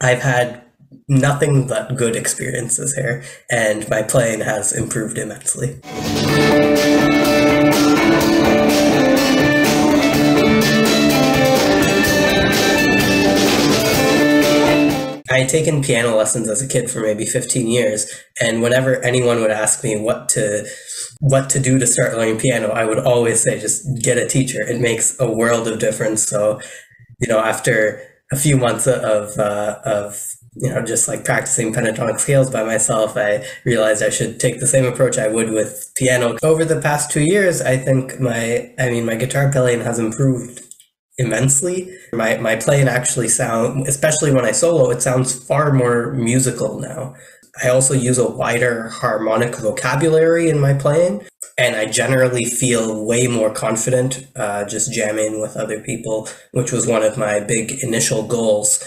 I've had nothing but good experiences here, and my playing has improved immensely. I had taken piano lessons as a kid for maybe 15 years, and whenever anyone would ask me what to what to do to start learning piano, I would always say just get a teacher. It makes a world of difference. So, you know, after a few months of uh, of you know just like practicing pentatonic scales by myself, I realized I should take the same approach I would with piano. Over the past two years, I think my I mean my guitar playing has improved immensely. My my playing actually sound, especially when I solo, it sounds far more musical now. I also use a wider harmonic vocabulary in my playing, and I generally feel way more confident uh, just jamming with other people, which was one of my big initial goals.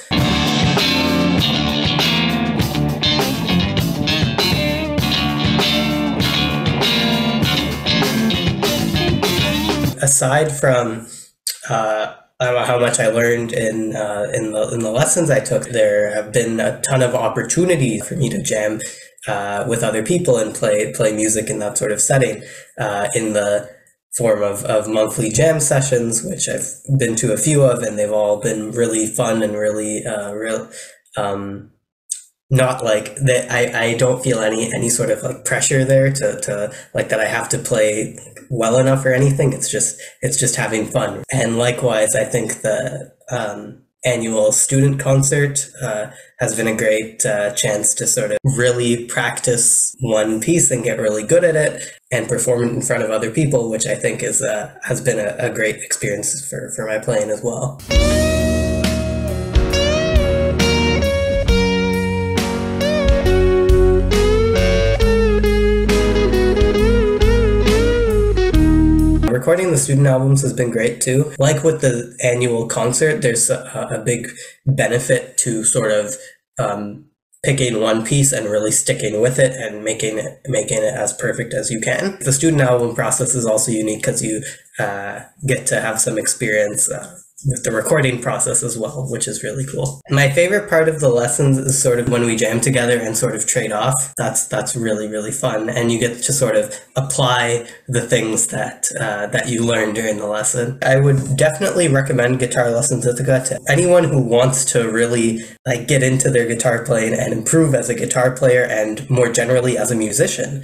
Aside from uh, how much I learned in uh, in the in the lessons I took. There have been a ton of opportunities for me to jam uh, with other people and play play music in that sort of setting uh, in the form of, of monthly jam sessions, which I've been to a few of, and they've all been really fun and really uh, real. Um, not like that I, I don't feel any any sort of like pressure there to, to like that I have to play well enough or anything. It's just it's just having fun. And likewise, I think the um, annual student concert uh, has been a great uh, chance to sort of really practice one piece and get really good at it and perform it in front of other people, which I think is uh, has been a, a great experience for, for my playing as well. Recording the student albums has been great too. Like with the annual concert, there's a, a big benefit to sort of um, picking one piece and really sticking with it and making it making it as perfect as you can. The student album process is also unique because you uh, get to have some experience uh, the recording process as well, which is really cool. My favorite part of the lessons is sort of when we jam together and sort of trade off. That's that's really really fun, and you get to sort of apply the things that uh, that you learn during the lesson. I would definitely recommend Guitar Lessons Ithaca to anyone who wants to really like get into their guitar playing and improve as a guitar player and more generally as a musician.